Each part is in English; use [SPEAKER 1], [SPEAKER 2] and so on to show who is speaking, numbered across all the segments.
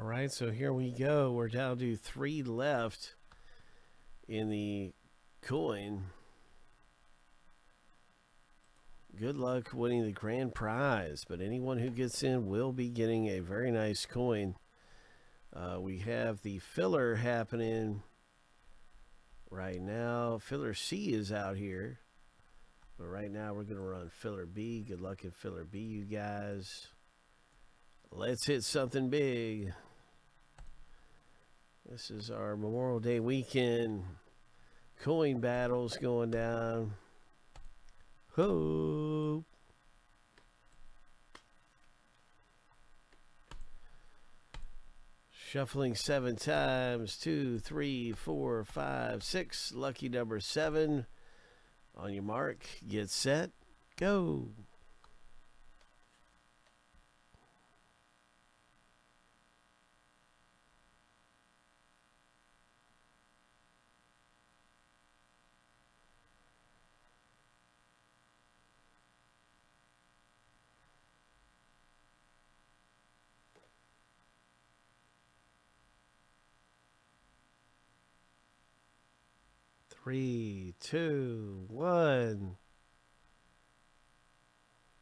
[SPEAKER 1] All right, so here we go. We're down to three left in the coin. Good luck winning the grand prize, but anyone who gets in will be getting a very nice coin. Uh, we have the filler happening right now. Filler C is out here. But right now we're going to run filler B. Good luck in filler B, you guys. Let's hit something big. This is our Memorial Day weekend coin battles going down. Hope. Shuffling seven times. Two, three, four, five, six. Lucky number seven. On your mark, get set, go. Three, two, one.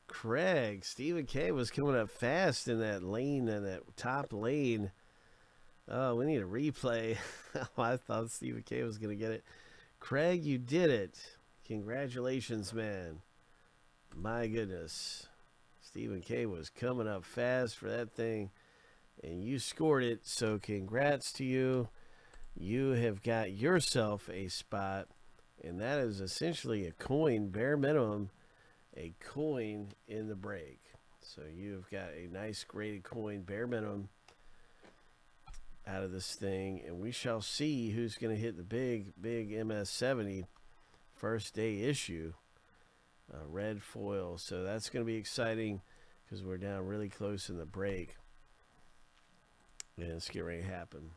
[SPEAKER 1] Craig, Stephen K was coming up fast in that lane, in that top lane. Oh, we need a replay. I thought Stephen K was going to get it. Craig, you did it. Congratulations, man. My goodness. Stephen K was coming up fast for that thing, and you scored it. So, congrats to you you have got yourself a spot, and that is essentially a coin, bare minimum, a coin in the break. So you've got a nice graded coin, bare minimum, out of this thing, and we shall see who's going to hit the big, big MS70 first day issue. Uh, red foil. So that's going to be exciting because we're down really close in the break. And it's getting ready to happen.